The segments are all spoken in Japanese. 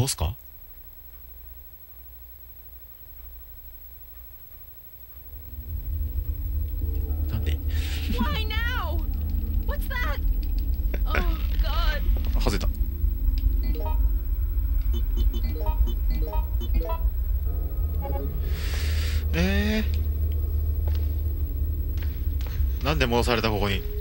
ボスか？なんで? Oh, 外れた。えー、なんで戻されたここに？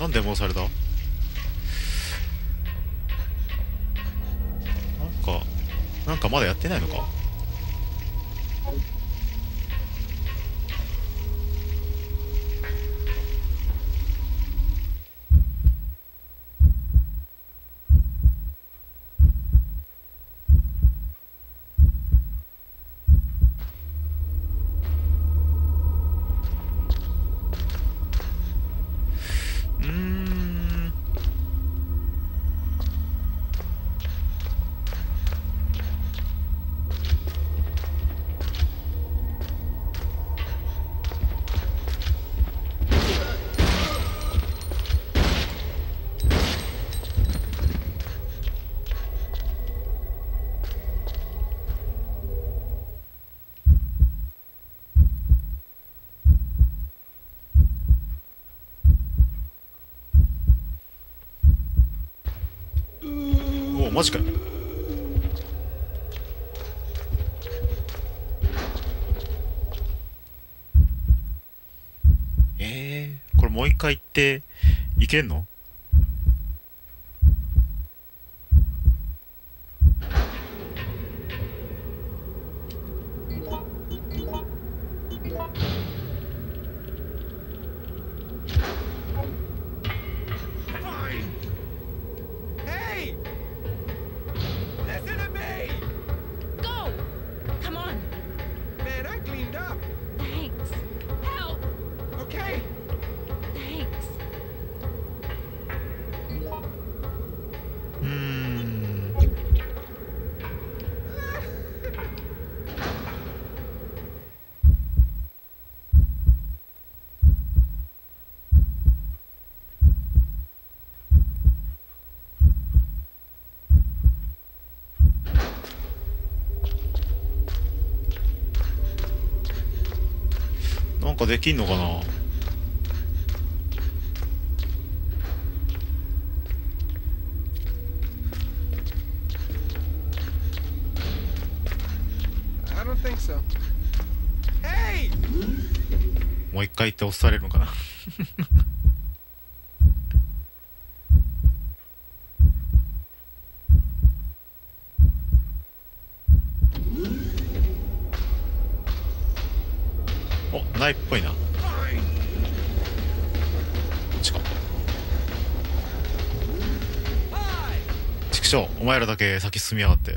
なんで戻された？なんかなんかまだやってないのかうーんおおマジかよ。えー、これもう一回行っていけんの？かできんのかな？もう一回言って押されるのかなおないっぽいな。こっちか。畜生お前らだけ先進みやがって。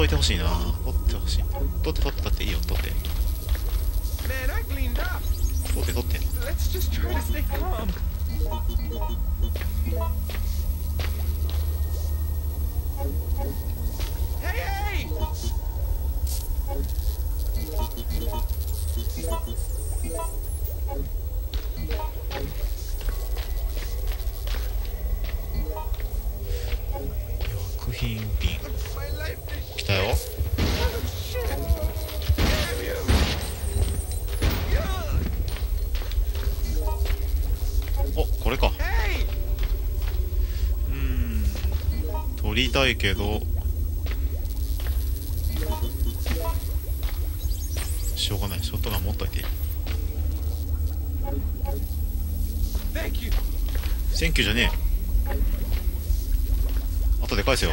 といてほしいな。取ってほしい。取って取って取っていいよ取って。取って取って。りたいけど。しょうがない。ショットガン持っといて。センキューじゃねえ。後で返せよ。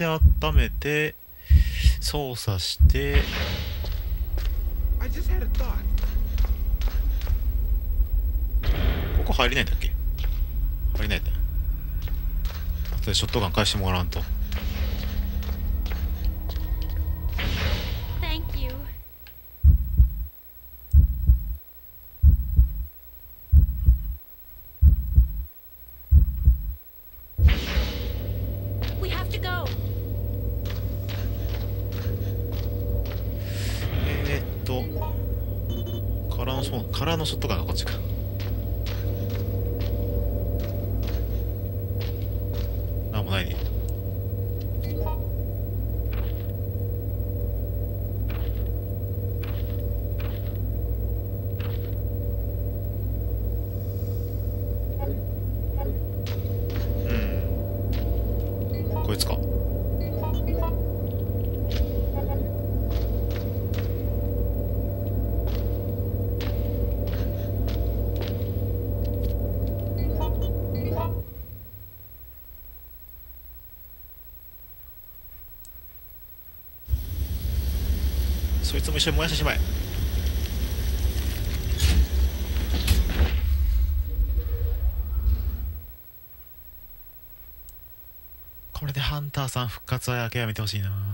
で温めて操作して.ここ入れないんだっけ？入れないんだ。後でショットガン返してもらわんと Thank you. We have to go. えー、っとカラーのショカラーのショットガンがこっちかなんもないねうんこいつかそいつも一緒に燃やしてしまえ。これでハンターさん復活は諦めてほしいな。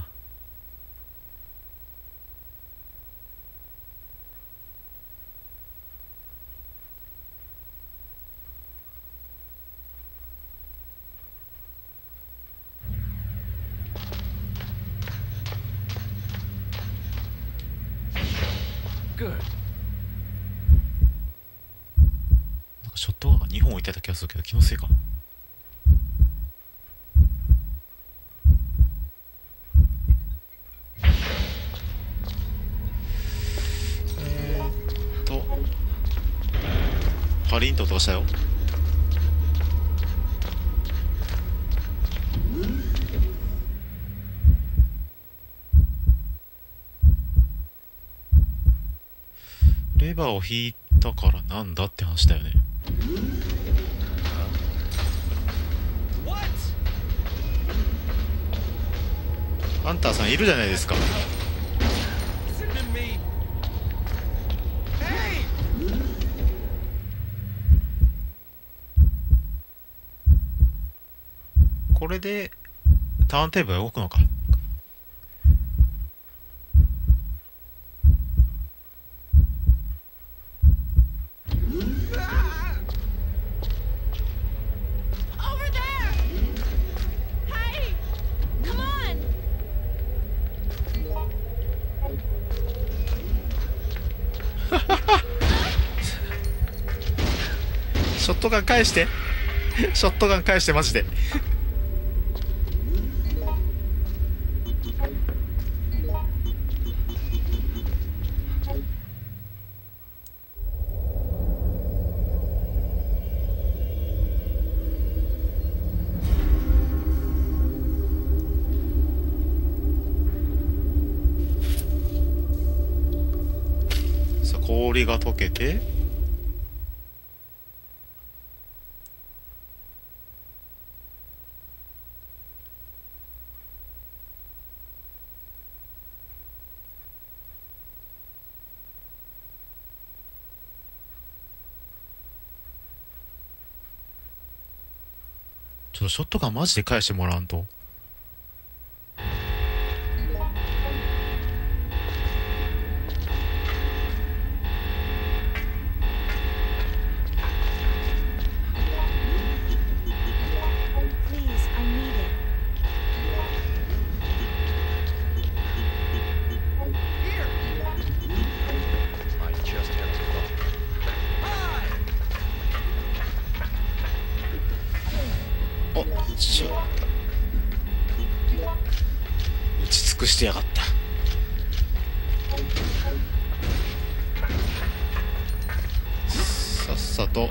なんかショットガンが2本置いてた気がするけど気のせいかな。えーっと。パリンと音がしたよ？レバーを引いたからなんだって話だよね What? ハンターさんいるじゃないですかこれでターンテーブルが動くのかガン返して。ショットガン返してマジで。氷が溶けて。ショットガンマジで返してもらわんと。してやがった。さっさと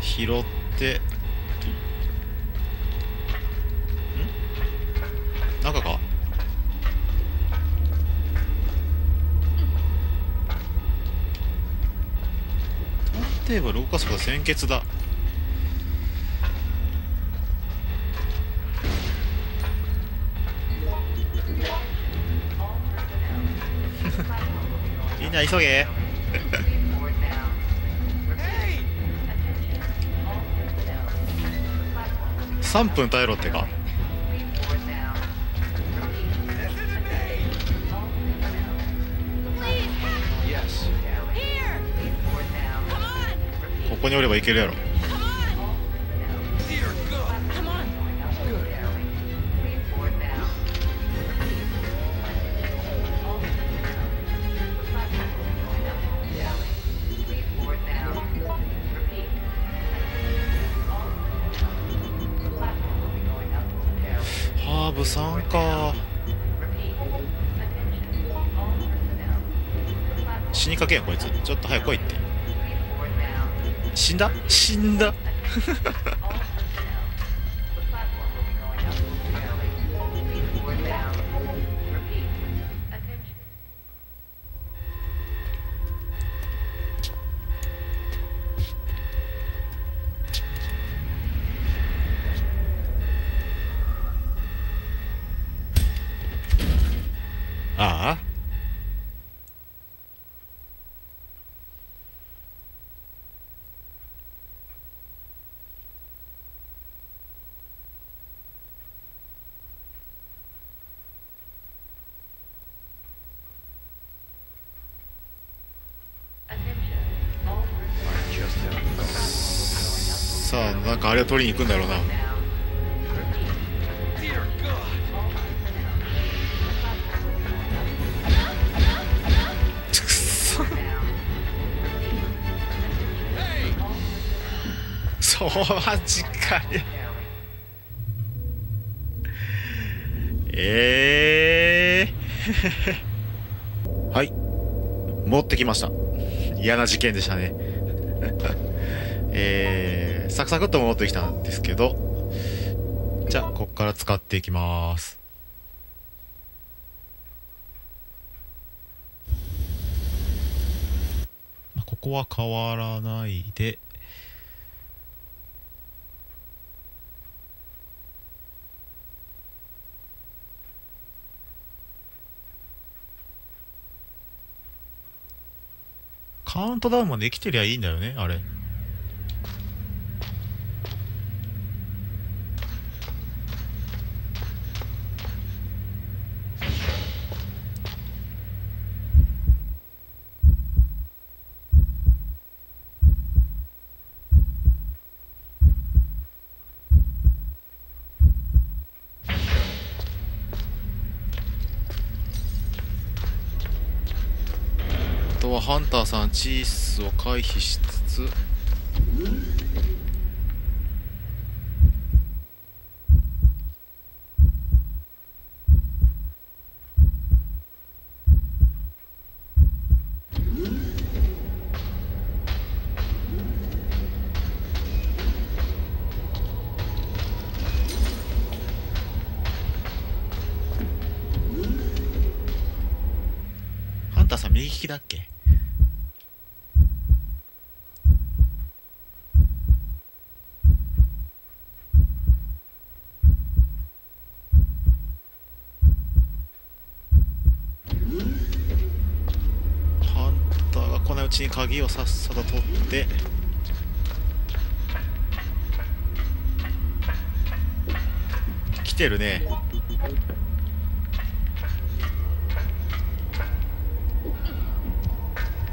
拾って。ん？中か？例えばローカスが鮮血だ。急げ3分耐えろってかここにおればいけるやろかけんこいつ。ちょっと早く来いって。死んだ？死んだ？さあなんかあれを取りに行くんだろうな。そ。うマジかよ。ええはい。持ってきました。嫌な事件でしたね。えー、サクサクっと戻ってきたんですけどじゃあこっから使っていきます。ここは変わらないで。カウントダウンまでできてりゃいいんだよねあれ。ハンターさんチースを回避しつつ。ハンターさん右利きだっけハンターが来ないうちに鍵をさっさと取って。来てるね。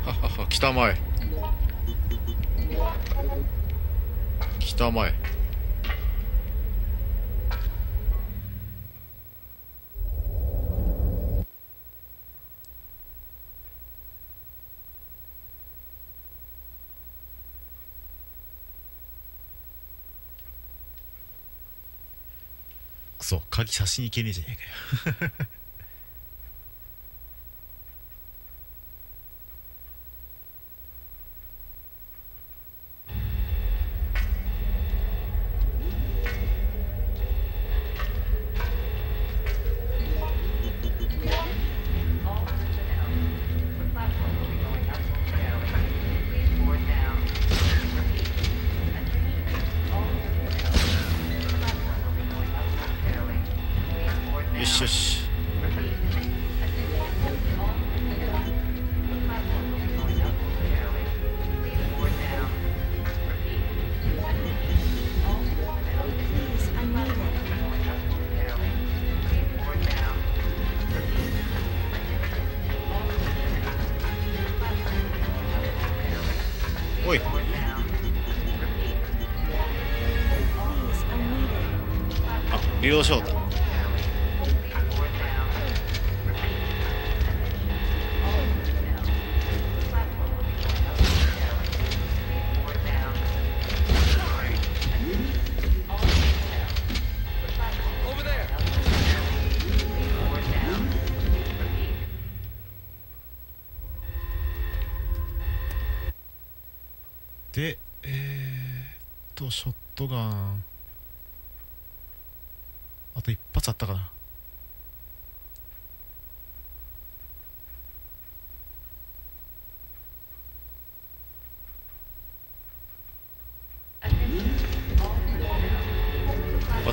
ははは来たまえ。来たまえ。そう鍵差しに行けねえじゃねえかよ。利用しよう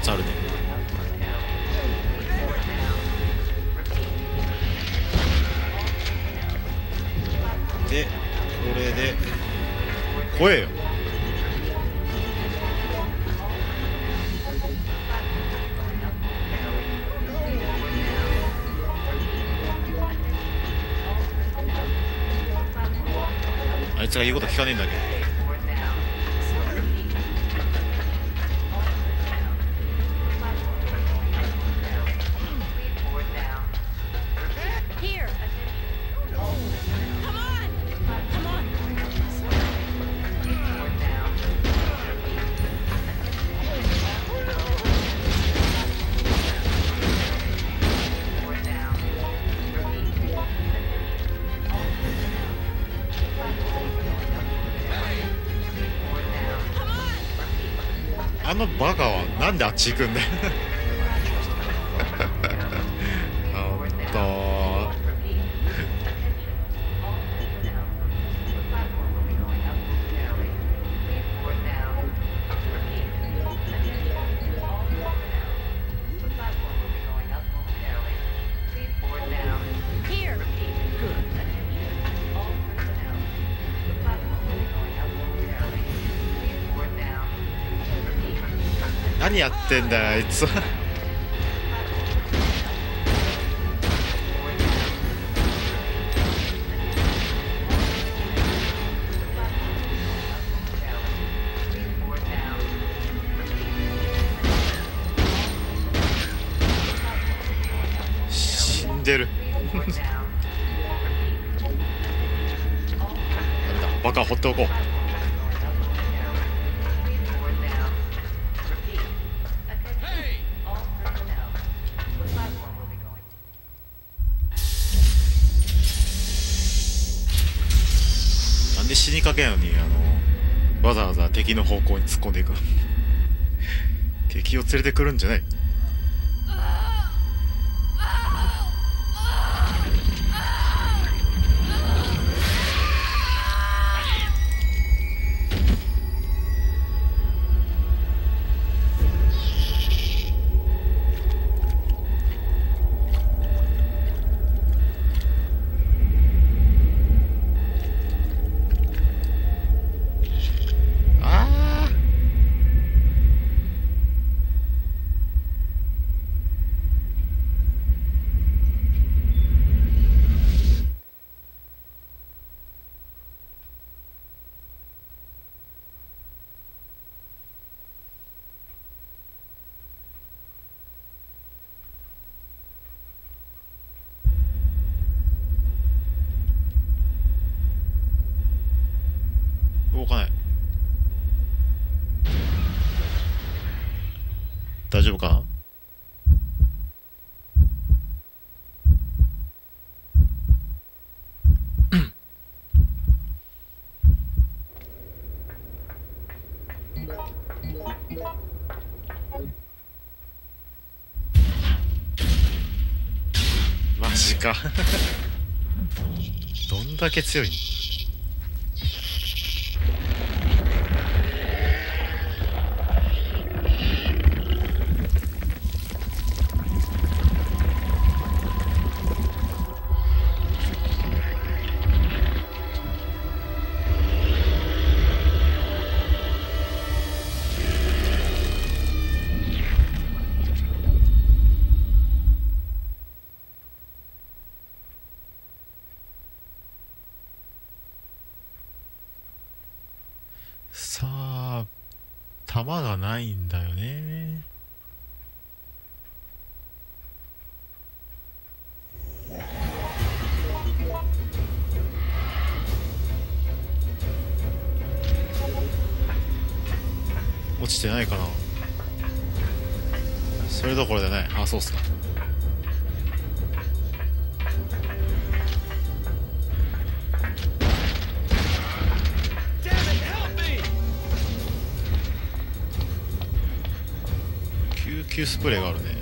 発あるねでこれで怖えよ。あいつが言うこと聞かねえんだけど。あのバカはなんであっち行くんだよ。やってんだよあいつ。は死んでる。ダメだバカ放っておこう。だけんのにあのわざわざ敵の方向に突っ込んでいく。敵を連れてくるんじゃない。か？マジか。どんだけ強い弾がないんだよね。落ちてないかな。それどころじゃない。あそうっすか。急スプレーがあるね。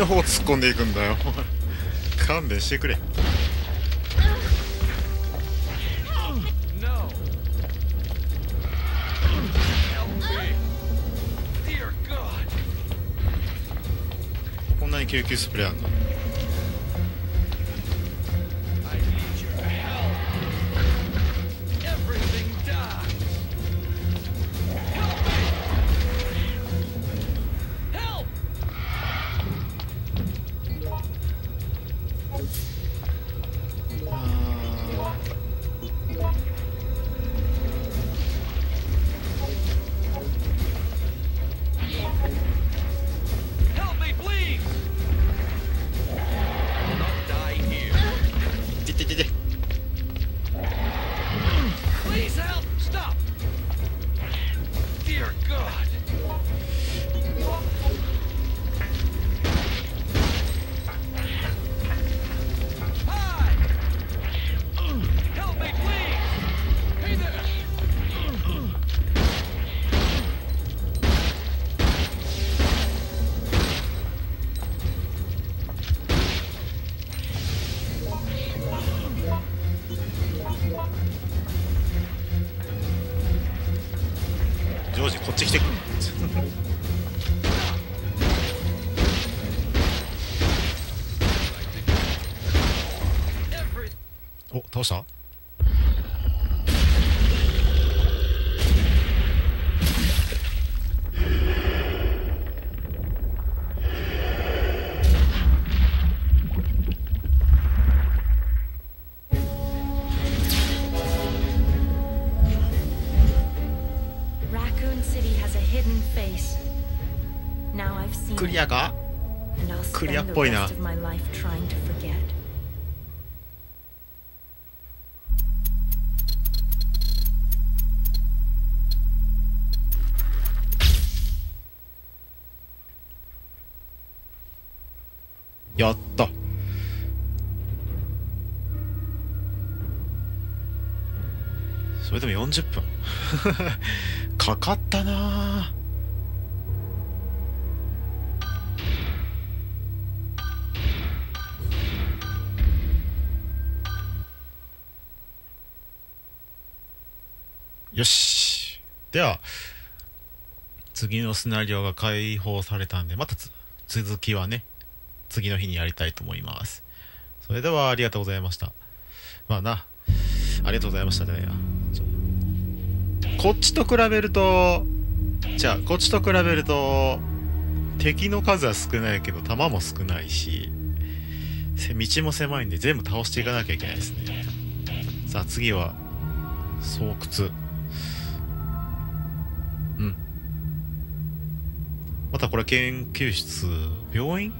の方突っ込んでいくんだよ。勘弁してくれ。こんなに救急スプレーあんの？クリアか？クリアっぽいな。やった。それでも40分。かかったなよしでは次のシナリオが解放されたんでまた続きはね次の日にやりたいと思います。それではありがとうございました。まあな、ありがとうございましたじゃないな。こっちと比べると、じゃあ、こっちと比べると、敵の数は少ないけど、弾も少ないし、道も狭いんで全部倒していかなきゃいけないですね。さあ、次は、巣窟。うん。またこれ研究室、病院？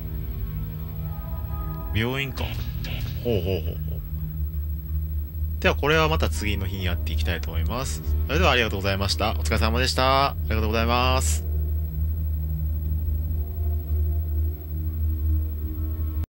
病院か。ほうほうほう。では、これはまた次の日にやっていきたいと思います。それではありがとうございました。お疲れ様でした。ありがとうございます。